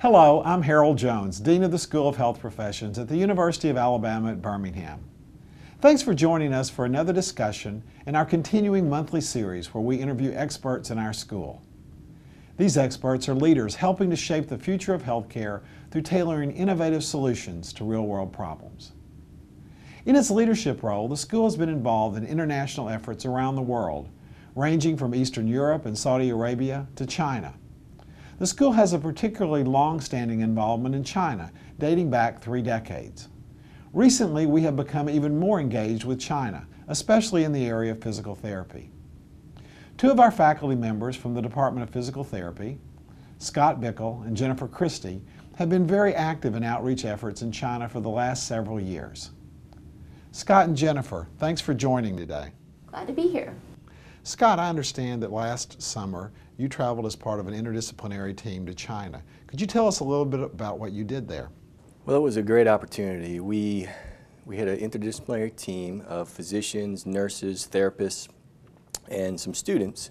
Hello, I'm Harold Jones, Dean of the School of Health Professions at the University of Alabama at Birmingham. Thanks for joining us for another discussion in our continuing monthly series where we interview experts in our school. These experts are leaders helping to shape the future of healthcare through tailoring innovative solutions to real-world problems. In its leadership role, the school has been involved in international efforts around the world, ranging from Eastern Europe and Saudi Arabia to China. The school has a particularly long-standing involvement in China, dating back three decades. Recently, we have become even more engaged with China, especially in the area of physical therapy. Two of our faculty members from the Department of Physical Therapy, Scott Bickel and Jennifer Christy, have been very active in outreach efforts in China for the last several years. Scott and Jennifer, thanks for joining today. Glad to be here. Scott, I understand that last summer you traveled as part of an interdisciplinary team to China. Could you tell us a little bit about what you did there? Well, it was a great opportunity. We, we had an interdisciplinary team of physicians, nurses, therapists, and some students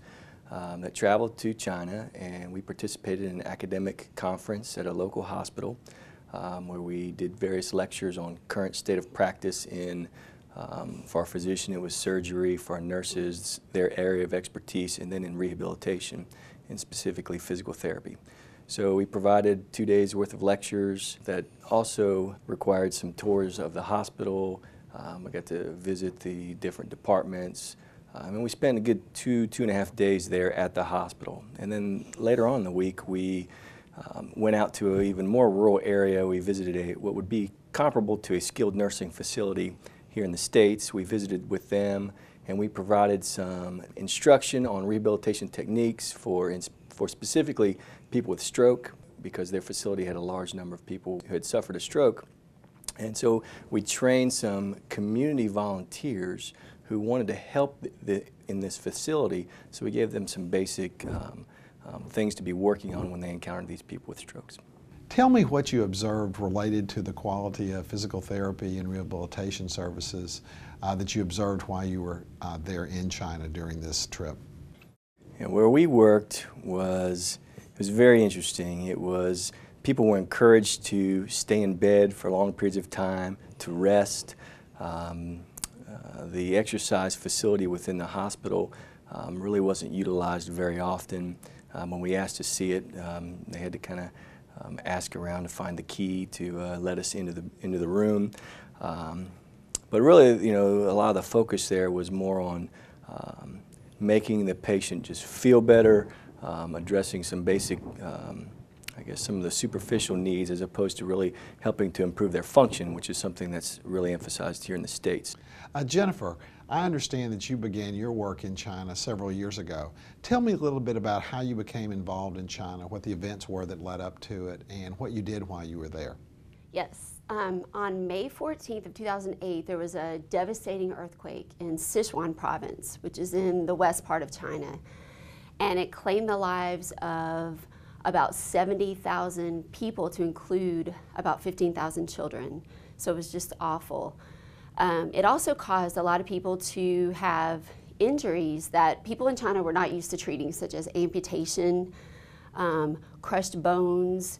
um, that traveled to China and we participated in an academic conference at a local hospital um, where we did various lectures on current state of practice in um, for our physician it was surgery, for our nurses their area of expertise, and then in rehabilitation and specifically physical therapy. So we provided two days worth of lectures that also required some tours of the hospital. Um, I got to visit the different departments, um, and we spent a good two, two and a half days there at the hospital. And then later on in the week, we um, went out to an even more rural area. We visited a, what would be comparable to a skilled nursing facility here in the States. We visited with them and we provided some instruction on rehabilitation techniques for, for specifically people with stroke because their facility had a large number of people who had suffered a stroke. And so we trained some community volunteers who wanted to help the, in this facility, so we gave them some basic um, um, things to be working on when they encountered these people with strokes. Tell me what you observed related to the quality of physical therapy and rehabilitation services uh, that you observed while you were uh, there in China during this trip. And where we worked was, it was very interesting. It was, people were encouraged to stay in bed for long periods of time, to rest. Um, uh, the exercise facility within the hospital um, really wasn't utilized very often. Um, when we asked to see it, um, they had to kind of um, ask around to find the key to uh, let us into the into the room. Um, but really, you know, a lot of the focus there was more on making the patient just feel better, addressing some basic I guess, some of the superficial needs as opposed to really helping to improve their function, which is something that's really emphasized here in the States. Uh, Jennifer, I understand that you began your work in China several years ago. Tell me a little bit about how you became involved in China, what the events were that led up to it, and what you did while you were there. Yes. Um, on May 14th of 2008, there was a devastating earthquake in Sichuan province, which is in the west part of China. And it claimed the lives of about 70,000 people to include about 15,000 children. So it was just awful. Um, it also caused a lot of people to have injuries that people in China were not used to treating, such as amputation, um, crushed bones,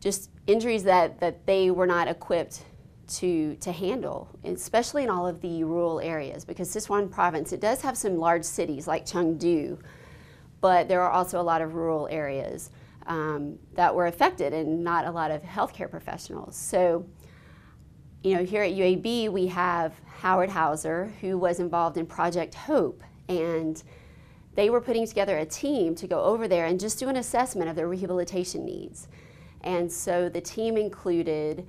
just injuries that, that they were not equipped to, to handle, especially in all of the rural areas, because Sichuan province, it does have some large cities like Chengdu, but there are also a lot of rural areas um, that were affected and not a lot of healthcare professionals. So, you know, here at UAB we have Howard Hauser who was involved in Project Hope and they were putting together a team to go over there and just do an assessment of their rehabilitation needs. And so the team included,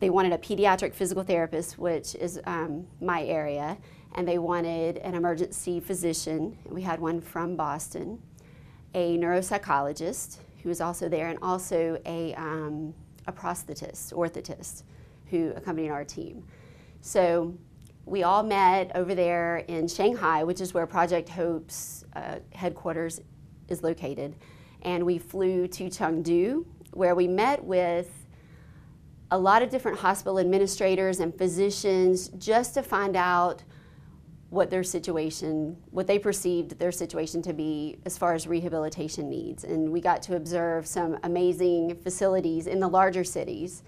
they wanted a pediatric physical therapist, which is um, my area, and they wanted an emergency physician. We had one from Boston, a neuropsychologist, who was also there, and also a, um, a prosthetist, orthotist, who accompanied our team. So we all met over there in Shanghai, which is where Project Hope's uh, headquarters is located. And we flew to Chengdu, where we met with a lot of different hospital administrators and physicians just to find out what their situation, what they perceived their situation to be as far as rehabilitation needs. And we got to observe some amazing facilities in the larger cities.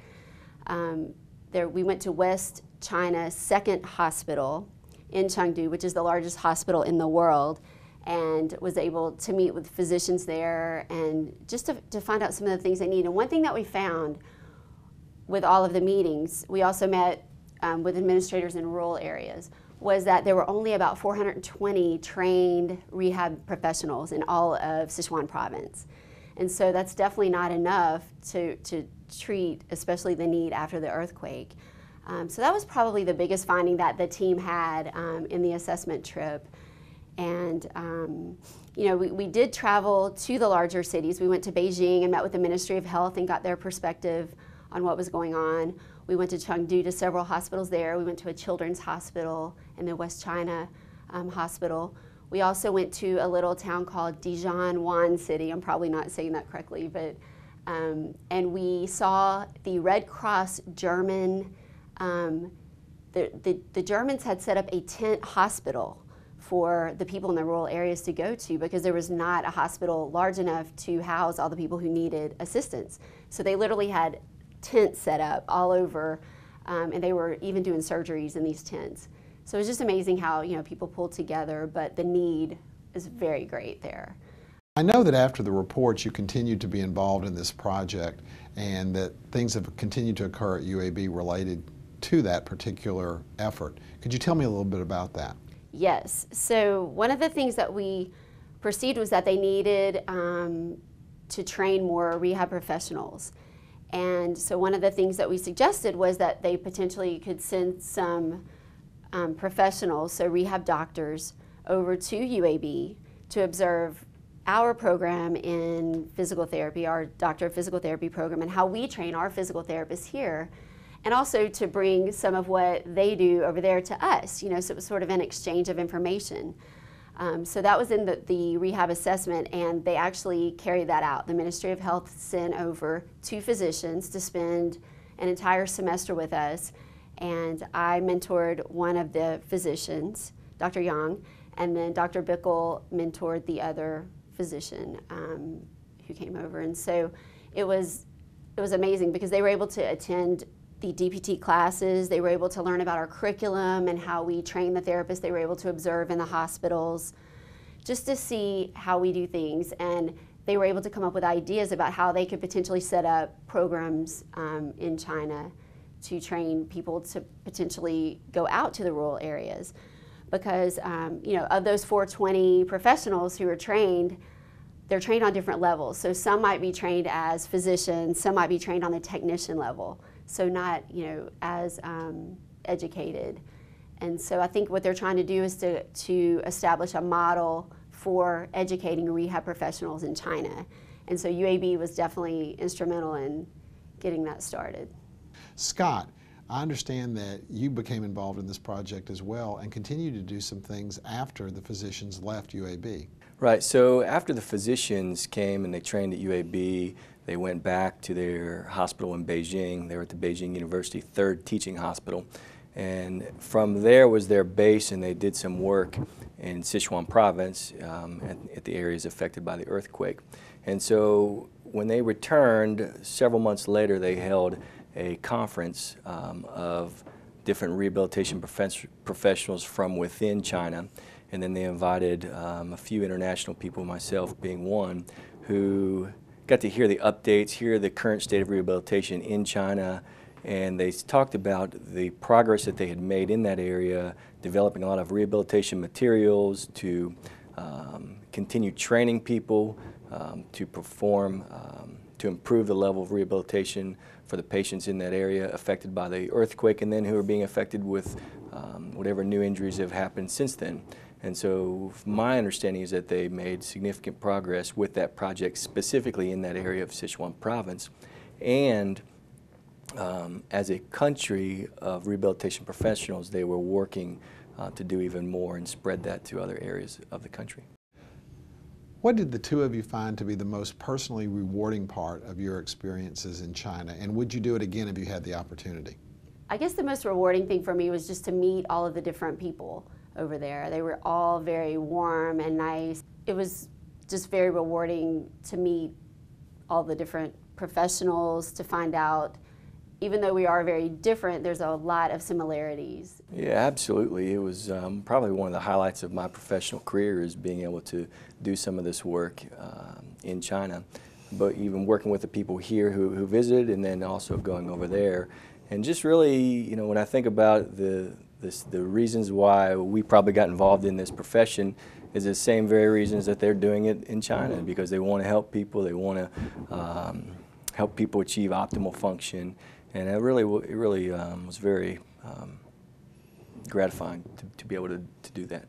Um, there, we went to West China's second hospital in Chengdu, which is the largest hospital in the world, and was able to meet with physicians there and just to, to find out some of the things they need. And one thing that we found with all of the meetings, we also met um, with administrators in rural areas, was that there were only about 420 trained rehab professionals in all of Sichuan province. And so that's definitely not enough to, to treat, especially the need after the earthquake. Um, so that was probably the biggest finding that the team had um, in the assessment trip. And, um, you know, we, we did travel to the larger cities. We went to Beijing and met with the Ministry of Health and got their perspective on what was going on. We went to Chengdu to several hospitals there. We went to a children's hospital and the West China um, hospital. We also went to a little town called Dijon Wan City. I'm probably not saying that correctly, but um, and we saw the Red Cross German. Um, the, the, the Germans had set up a tent hospital for the people in the rural areas to go to because there was not a hospital large enough to house all the people who needed assistance. So they literally had tents set up all over, um, and they were even doing surgeries in these tents. So it's just amazing how you know people pull together, but the need is very great there. I know that after the reports, you continued to be involved in this project, and that things have continued to occur at UAB related to that particular effort. Could you tell me a little bit about that? Yes. So one of the things that we perceived was that they needed um, to train more rehab professionals. And so one of the things that we suggested was that they potentially could send some um, professionals, so rehab doctors, over to UAB to observe our program in physical therapy, our Doctor of Physical Therapy program, and how we train our physical therapists here, and also to bring some of what they do over there to us. You know, so it was sort of an exchange of information. Um, so that was in the, the, rehab assessment, and they actually carried that out. The Ministry of Health sent over two physicians to spend an entire semester with us, and I mentored one of the physicians, Dr. Yang, and then Dr. Bickel mentored the other physician um, who came over. And so it was it was amazing because they were able to attend the DPT classes. They were able to learn about our curriculum and how we train the therapists. They were able to observe in the hospitals just to see how we do things. And they were able to come up with ideas about how they could potentially set up programs um, in China to train people to potentially go out to the rural areas. Because, um, you know, of those 420 professionals who are trained, they're trained on different levels. So some might be trained as physicians, some might be trained on the technician level so not you know as um, educated. And so I think what they're trying to do is to, to establish a model for educating rehab professionals in China. And so UAB was definitely instrumental in getting that started. Scott, I understand that you became involved in this project as well and continued to do some things after the physicians left UAB. Right, so after the physicians came and they trained at UAB, they went back to their hospital in Beijing. They were at the Beijing University Third Teaching Hospital. And from there was their base, and they did some work in Sichuan province um, at, at the areas affected by the earthquake. And so when they returned, several months later, they held a conference um, of different rehabilitation professionals from within China. And then they invited um, a few international people, myself being one, who got to hear the updates, hear the current state of rehabilitation in China, and they talked about the progress that they had made in that area, developing a lot of rehabilitation materials to um, continue training people um, to perform, um, to improve the level of rehabilitation for the patients in that area affected by the earthquake and then who are being affected with um, whatever new injuries have happened since then. And so my understanding is that they made significant progress with that project, specifically in that area of Sichuan province. And um, as a country of rehabilitation professionals, they were working uh, to do even more and spread that to other areas of the country. What did the two of you find to be the most personally rewarding part of your experiences in China? And would you do it again if you had the opportunity? I guess the most rewarding thing for me was just to meet all of the different people over there. They were all very warm and nice. It was just very rewarding to meet all the different professionals to find out even though we are very different, there's a lot of similarities. Yeah, absolutely. It was um, probably one of the highlights of my professional career is being able to do some of this work um, in China. But even working with the people here who, who visited and then also going over there. And just really, you know, when I think about the, this, the reasons why we probably got involved in this profession is the same very reasons that they're doing it in China because they want to help people, they want to um, help people achieve optimal function and it really, it really um, was very um, gratifying to, to be able to, to do that.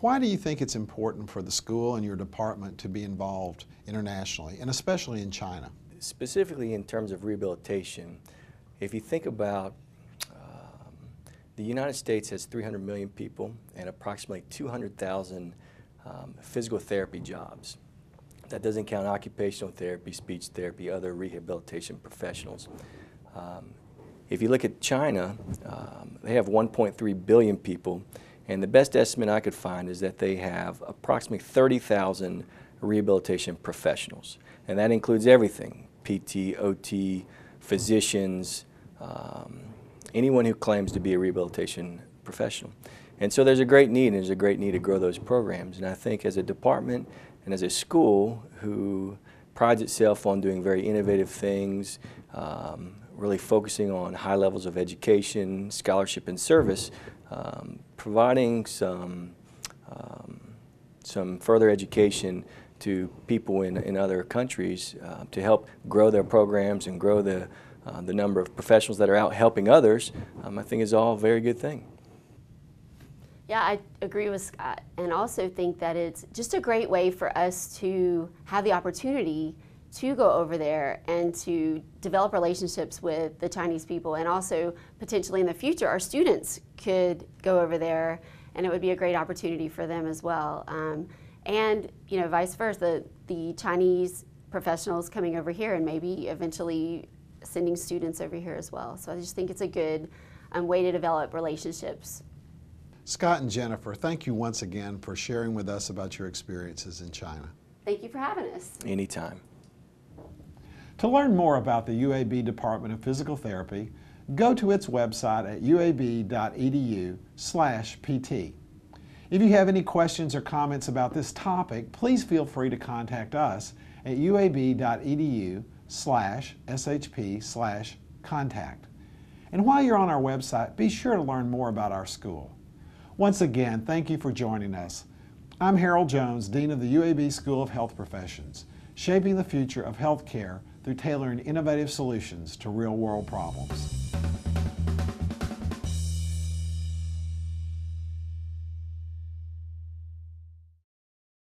Why do you think it's important for the school and your department to be involved internationally, and especially in China? Specifically in terms of rehabilitation, if you think about um, the United States has 300 million people and approximately 200,000 um, physical therapy jobs. That doesn't count occupational therapy, speech therapy, other rehabilitation professionals. Um, if you look at China, um, they have 1.3 billion people, and the best estimate I could find is that they have approximately 30,000 rehabilitation professionals. And that includes everything, PT, OT, physicians, um, anyone who claims to be a rehabilitation professional. And so there's a great need, and there's a great need to grow those programs. And I think as a department and as a school who prides itself on doing very innovative things, um, really focusing on high levels of education, scholarship, and service, um, providing some, um, some further education to people in, in other countries uh, to help grow their programs and grow the, uh, the number of professionals that are out helping others, um, I think is all a very good thing. Yeah, I agree with Scott, and also think that it's just a great way for us to have the opportunity to go over there and to develop relationships with the Chinese people and also potentially in the future our students could go over there and it would be a great opportunity for them as well. Um, and you know vice versa, the, the Chinese professionals coming over here and maybe eventually sending students over here as well. So I just think it's a good um, way to develop relationships. Scott and Jennifer, thank you once again for sharing with us about your experiences in China. Thank you for having us. Anytime. To learn more about the UAB Department of Physical Therapy, go to its website at uab.edu/pt. If you have any questions or comments about this topic, please feel free to contact us at uab.edu/shp/contact. And while you're on our website, be sure to learn more about our school. Once again, thank you for joining us. I'm Harold Jones, Dean of the UAB School of Health Professions, shaping the future of healthcare through tailoring innovative solutions to real world problems.